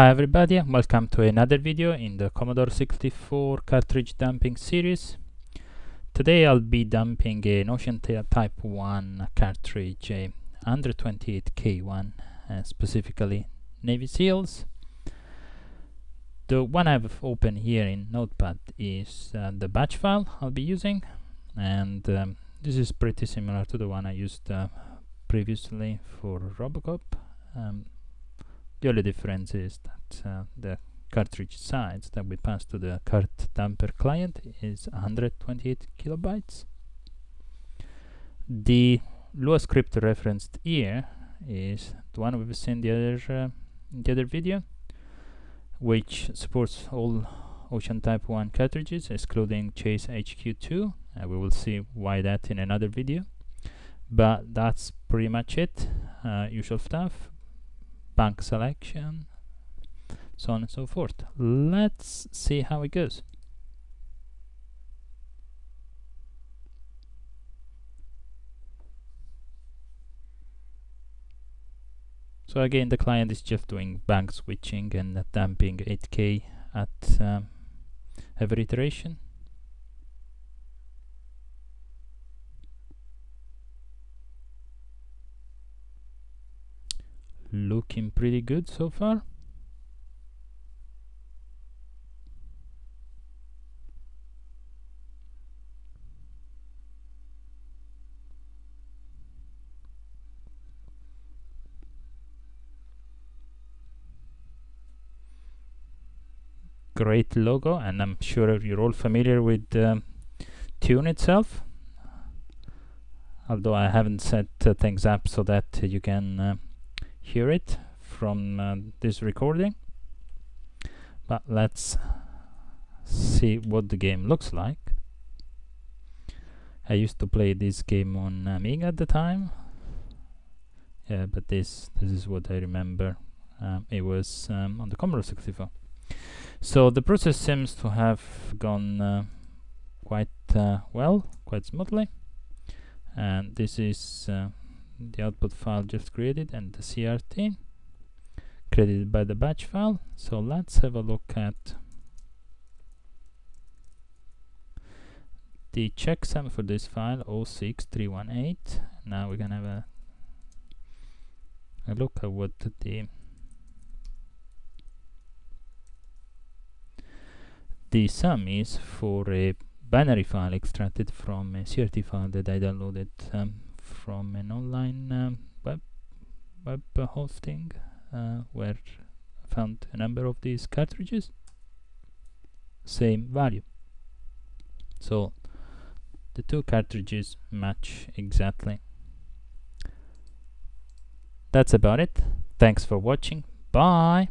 Hi everybody, welcome to another video in the Commodore 64 cartridge dumping series. Today I'll be dumping an Ocean Type 1 cartridge, a 128K1, uh, specifically Navy SEALs. The one I've opened here in Notepad is uh, the batch file I'll be using and um, this is pretty similar to the one I used uh, previously for Robocop. Um, the only difference is that uh, the cartridge size that we pass to the cart dumper client is 128 kilobytes. The Lua script referenced here is the one we've seen the other uh, the other video, which supports all Ocean Type 1 cartridges, excluding Chase HQ2. Uh, we will see why that in another video. But that's pretty much it. Uh, usual stuff. Bank selection, so on and so forth. Let's see how it goes. So again, the client is just doing bank switching and dumping 8K at um, every iteration. Looking pretty good so far. great logo and I'm sure you're all familiar with um, Tune itself although I haven't set uh, things up so that uh, you can uh, hear it from uh, this recording. But let's see what the game looks like. I used to play this game on Amiga at the time. Yeah but this this is what I remember. Um, it was um, on the Commodore 64 so the process seems to have gone uh, quite uh, well, quite smoothly. And this is uh, the output file just created and the CRT created by the batch file. So let's have a look at the checksum for this file 06318. Now we're gonna have a, a look at what the the sum is for a binary file extracted from a CRT file that I downloaded um, from an online um, web web hosting uh, where I found a number of these cartridges. Same value. So the two cartridges match exactly. That's about it. Thanks for watching. Bye